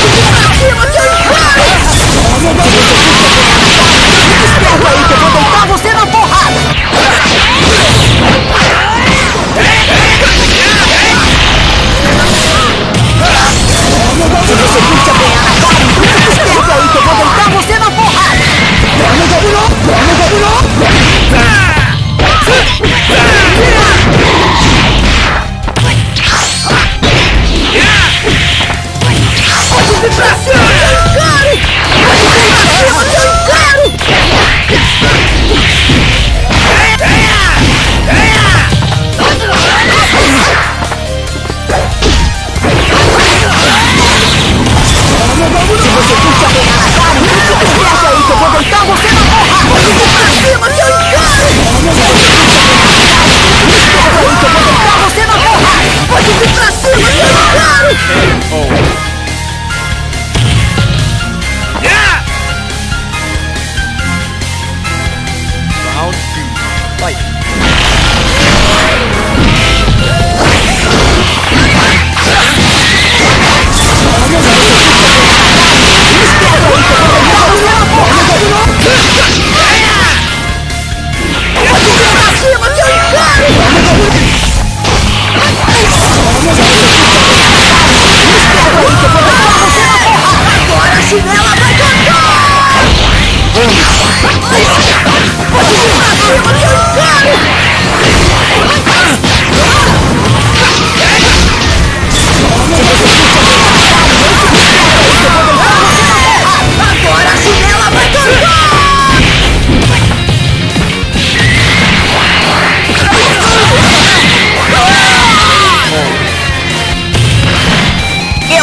Oh, my God.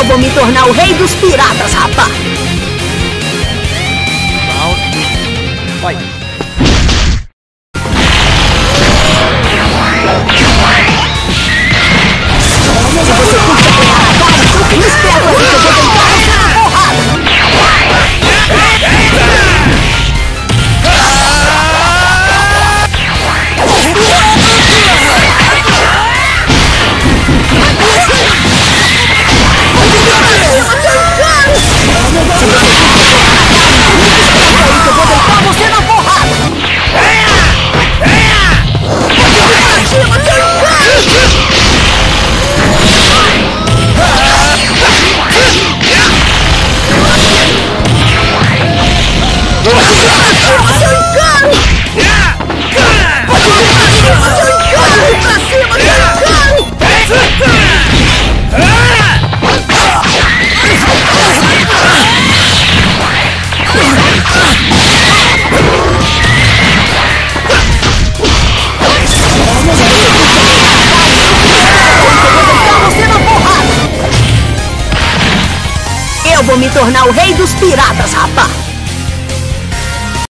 vou me tornar o rei dos piratas, rapá! Vou me tornar o rei dos piratas, rapá!